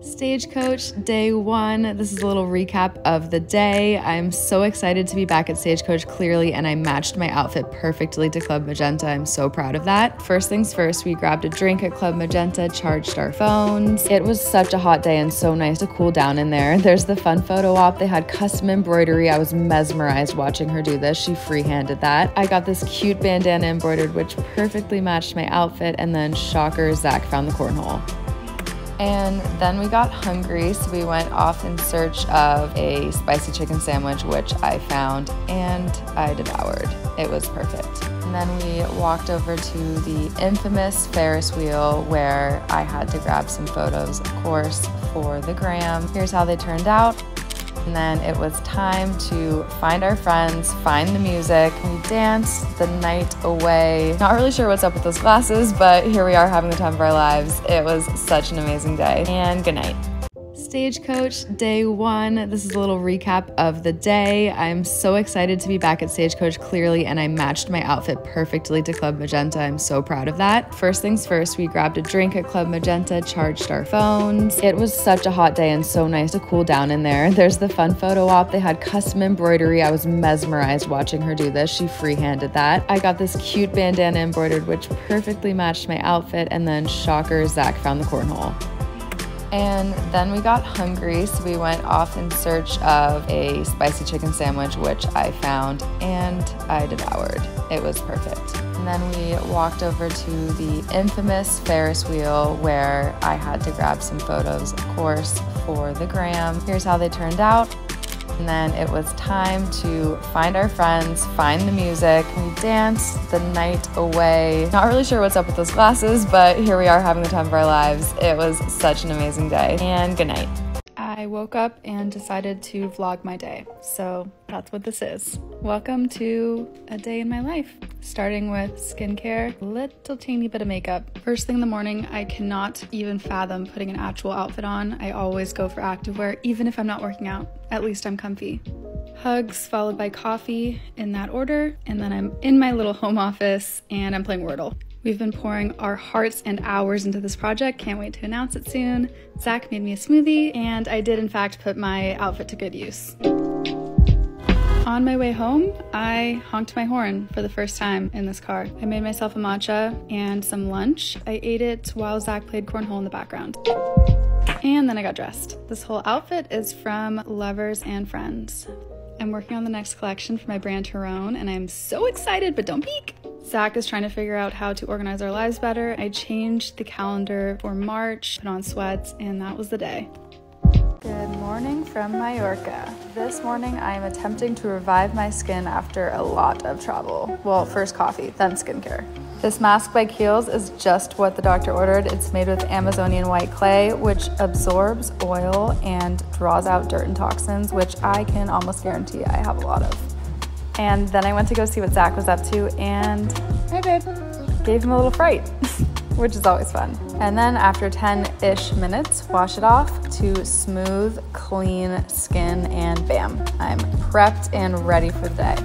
Stagecoach day one. This is a little recap of the day. I'm so excited to be back at Stagecoach clearly, and I matched my outfit perfectly to Club Magenta. I'm so proud of that. First things first, we grabbed a drink at Club Magenta, charged our phones. It was such a hot day and so nice to cool down in there. There's the fun photo op. They had custom embroidery. I was mesmerized watching her do this. She freehanded that. I got this cute bandana embroidered, which perfectly matched my outfit, and then shocker, Zack found the cornhole. And then we got hungry, so we went off in search of a spicy chicken sandwich, which I found and I devoured. It was perfect. And then we walked over to the infamous Ferris wheel where I had to grab some photos, of course, for the gram. Here's how they turned out. And then it was time to find our friends, find the music. We danced the night away. Not really sure what's up with those glasses, but here we are having the time of our lives. It was such an amazing day. And good night. Stagecoach day one. This is a little recap of the day. I'm so excited to be back at Stagecoach clearly, and I matched my outfit perfectly to Club Magenta. I'm so proud of that. First things first, we grabbed a drink at Club Magenta, charged our phones. It was such a hot day and so nice to cool down in there. There's the fun photo op. They had custom embroidery. I was mesmerized watching her do this. She freehanded that. I got this cute bandana embroidered, which perfectly matched my outfit, and then shocker, Zack found the cornhole. And then we got hungry, so we went off in search of a spicy chicken sandwich, which I found and I devoured. It was perfect. And then we walked over to the infamous Ferris wheel where I had to grab some photos, of course, for the gram. Here's how they turned out. And then it was time to find our friends, find the music. We danced the night away. Not really sure what's up with those glasses, but here we are having the time of our lives. It was such an amazing day. And good night. I woke up and decided to vlog my day. So that's what this is. Welcome to a day in my life. Starting with skincare, little teeny bit of makeup. First thing in the morning, I cannot even fathom putting an actual outfit on. I always go for activewear, even if I'm not working out. At least I'm comfy. Hugs followed by coffee in that order, and then I'm in my little home office and I'm playing Wordle. We've been pouring our hearts and hours into this project. Can't wait to announce it soon. Zack made me a smoothie, and I did, in fact, put my outfit to good use. On my way home, I honked my horn for the first time in this car. I made myself a matcha and some lunch. I ate it while Zack played cornhole in the background. And then I got dressed. This whole outfit is from Lovers and Friends. I'm working on the next collection for my brand Tyrone, and I'm so excited, but don't peek! Zack is trying to figure out how to organize our lives better. I changed the calendar for March, put on sweats, and that was the day. Good morning from Mallorca. This morning I am attempting to revive my skin after a lot of travel. Well, first coffee, then skincare. This mask by Kiehl's is just what the doctor ordered. It's made with Amazonian white clay, which absorbs oil and draws out dirt and toxins, which I can almost guarantee I have a lot of. And then I went to go see what Zack was up to and I did. Gave him a little fright, which is always fun. And then after 10-ish minutes, wash it off to smooth, clean skin and bam, I'm prepped and ready for the day.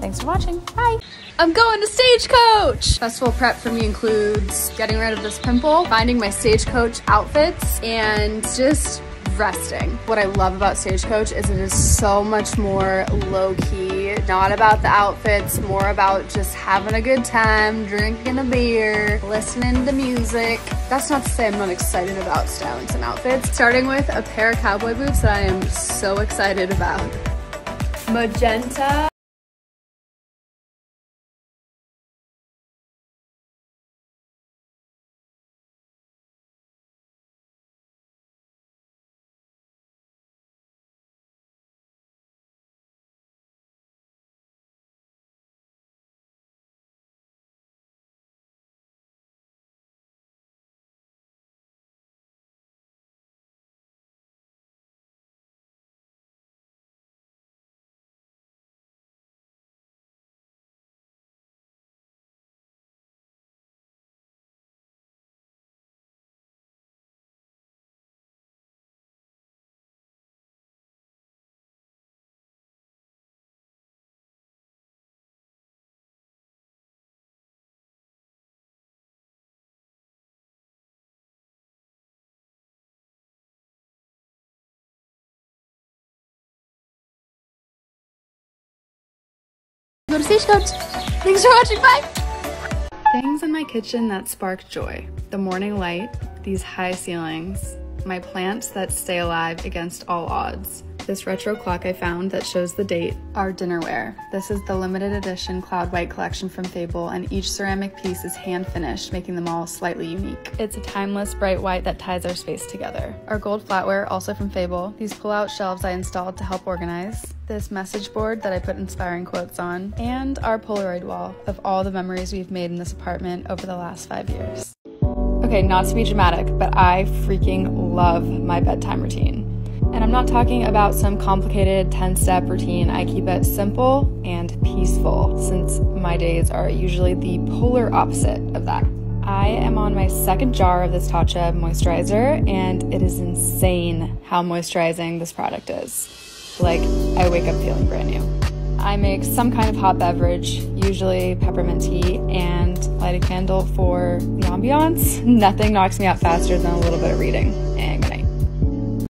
Thanks for watching, bye. I'm going to Stagecoach! Festival prep for me includes getting rid of this pimple, finding my Stagecoach outfits, and just resting. What I love about Stagecoach is it is so much more low-key, not about the outfits, more about just having a good time, drinking a beer, listening to music. That's not to say I'm not excited about styling some outfits. Starting with a pair of cowboy boots that I am so excited about. Magenta go to Stagecoach. Thanks for watching. Bye. Things in my kitchen that spark joy the morning light, these high ceilings, my plants that stay alive against all odds. This retro clock I found that shows the date, our dinnerware. This is the limited edition Cloud White collection from Fable, and each ceramic piece is hand finished, making them all slightly unique. It's a timeless bright white that ties our space together. Our gold flatware, also from Fable. These pull out shelves I installed to help organize. This message board that I put inspiring quotes on, and our Polaroid wall of all the memories we've made in this apartment over the last five years. Okay, not to be dramatic, but I freaking love my bedtime routine. And I'm not talking about some complicated 10 step routine. I keep it simple and peaceful since my days are usually the polar opposite of that. I am on my second jar of this Tatcha moisturizer, and it is insane how moisturizing this product is. Like, I wake up feeling brand new. I make some kind of hot beverage, usually peppermint tea, and light a candle for the ambiance. Nothing knocks me out faster than a little bit of reading and